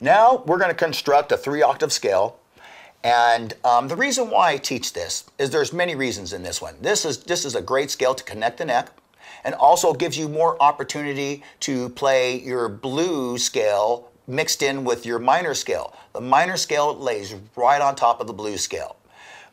Now we're going to construct a three octave scale. And um, the reason why I teach this is there's many reasons in this one. This is, this is a great scale to connect the neck and also gives you more opportunity to play your blues scale mixed in with your minor scale. The minor scale lays right on top of the blues scale.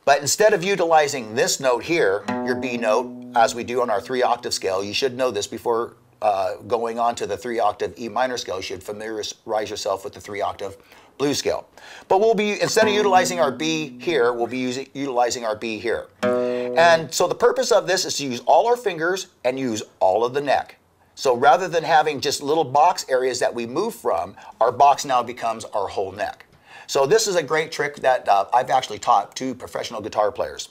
But instead of utilizing this note here, your B note, as we do on our three octave scale, you should know this before uh, going on to the three octave E minor scale, you should familiarize yourself with the three octave blues scale. But we'll be, instead of utilizing our B here, we'll be using, utilizing our B here. And so the purpose of this is to use all our fingers and use all of the neck. So rather than having just little box areas that we move from, our box now becomes our whole neck. So this is a great trick that uh, I've actually taught to professional guitar players.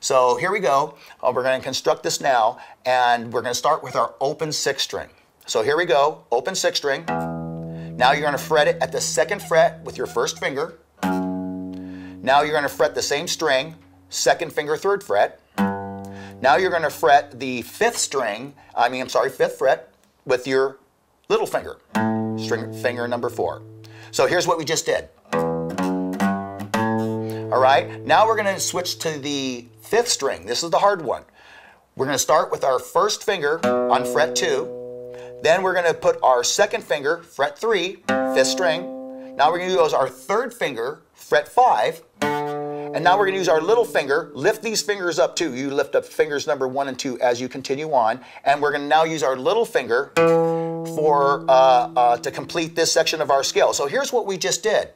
So here we go. Uh, we're going to construct this now, and we're going to start with our open six string. So here we go, open six string. Now you're going to fret it at the second fret with your first finger. Now you're going to fret the same string, second finger, third fret. Now you're going to fret the fifth string, I mean, I'm sorry, fifth fret with your little finger, string finger number four. So here's what we just did. All right, now we're going to switch to the fifth string. This is the hard one. We're going to start with our first finger on fret two. Then we're going to put our second finger, fret three, fifth string. Now we're to use our third finger, fret five, and now we're going to use our little finger, lift these fingers up too. You lift up fingers number one and two as you continue on. And we're going to now use our little finger for uh, uh, to complete this section of our scale. So here's what we just did.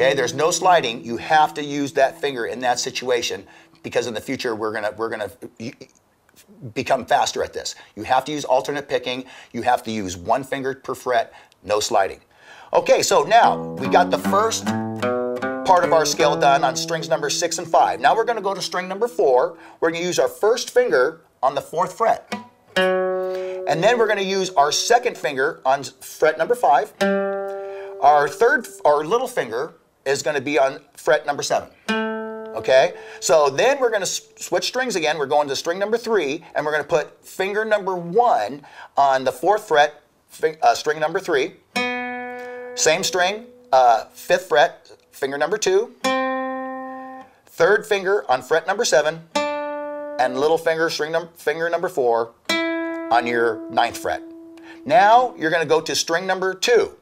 Okay, there's no sliding. You have to use that finger in that situation because in the future we're gonna we're gonna become faster at this. You have to use alternate picking. You have to use one finger per fret no sliding. Okay, so now we got the first part of our scale done on strings number six and five. Now we're gonna go to string number four. We're gonna use our first finger on the fourth fret. And then we're gonna use our second finger on fret number five. Our third, our little finger is gonna be on fret number seven. Okay, so then we're gonna switch strings again. We're going to string number three, and we're gonna put finger number one on the fourth fret, uh, string number three. Same string, uh, fifth fret, finger number two. Third finger on fret number seven, and little finger, string num finger number four on your ninth fret. Now you're going to go to string number two.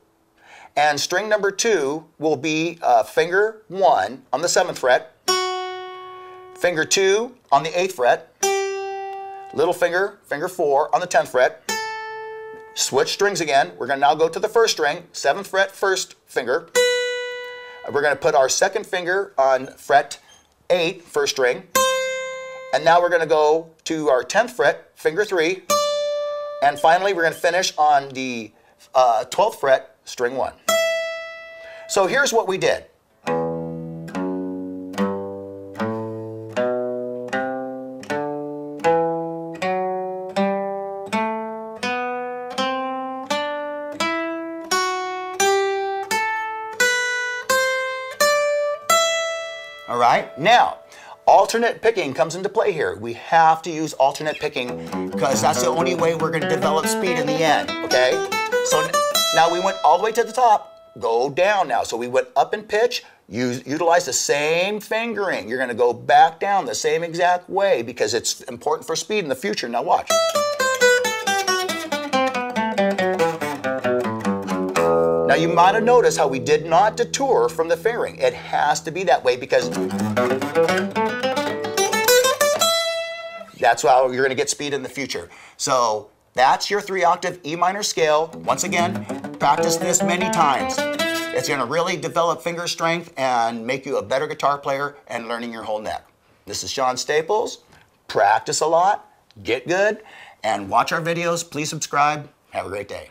And string number two will be uh, finger one on the seventh fret, finger two on the eighth fret, little finger, finger four on the 10th fret, Switch strings again. We're going to now go to the first string, 7th fret, first finger. We're going to put our second finger on fret eight, first string. And now we're going to go to our 10th fret, finger 3. And finally, we're going to finish on the uh, 12th fret, string 1. So here's what we did. All right, now, alternate picking comes into play here. We have to use alternate picking because that's the only way we're gonna develop speed in the end, okay? So now we went all the way to the top, go down now. So we went up in pitch, use, utilize the same fingering. You're gonna go back down the same exact way because it's important for speed in the future. Now watch. Now you might have noticed how we did not detour from the fingering. It has to be that way because that's how you're gonna get speed in the future. So that's your three octave E minor scale. Once again, practice this many times. It's gonna really develop finger strength and make you a better guitar player and learning your whole neck. This is Shawn Staples. Practice a lot, get good, and watch our videos. Please subscribe. Have a great day.